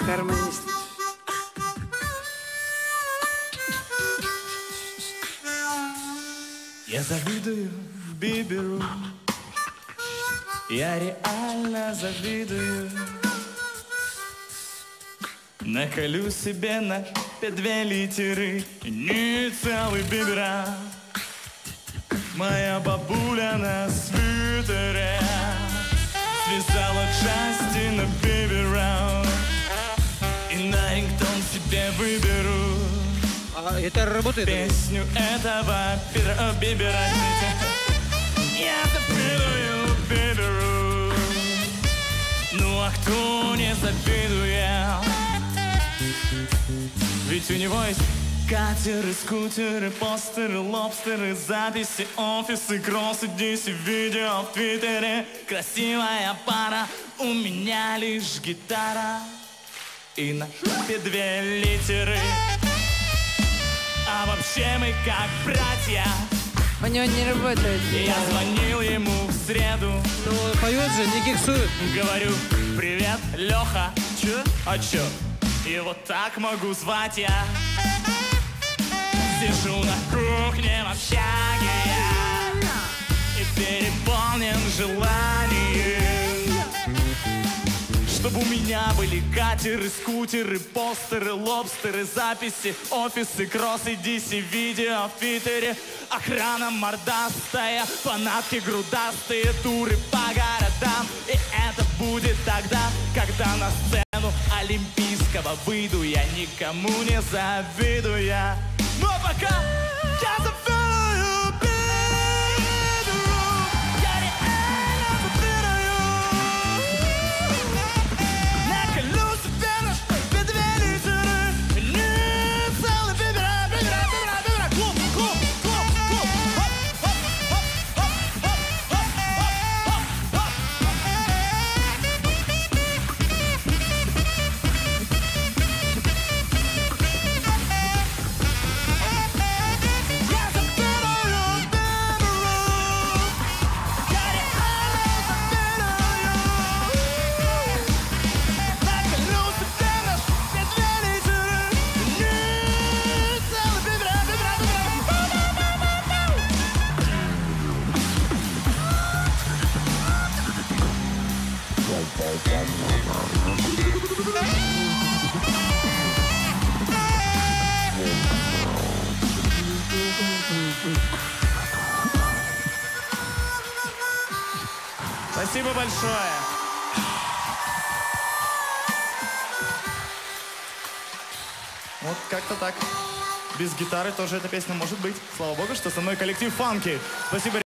гармонист. Я завидую Биберу. Я реально завидую. Наколю себе на две литеры. Не целый Бибера. Моя бабуля на свитере. Связала Джастина себе выберу. А это работает? Песню этого Питера Бибера Я завидую Биберу Ну а кто не завидует Ведь у него есть катеры, скутеры, постеры, лобстеры Записи, офисы, кроссы, диси, видео в твиттере. Красивая пара, у меня лишь гитара И на шапе две литеры а вообще мы как братья У него не работает. Я звонил ему в среду Ну, поет же, не гиксует. Говорю, привет, Леха Че? А чё? И вот так могу звать я Сижу на кухне в чтобы у меня были катеры, скутеры, постеры, лобстеры, записи, офисы, кроссы, диси, видео в твиттере Охрана мордастая, фанатки грудастые, туры по городам. И это будет тогда, когда на сцену Олимпийского выйду Я никому не завидую я. Но пока я завидую Спасибо большое. Вот как-то так. Без гитары тоже эта песня может быть. Слава богу, что со мной коллектив фанки. Спасибо.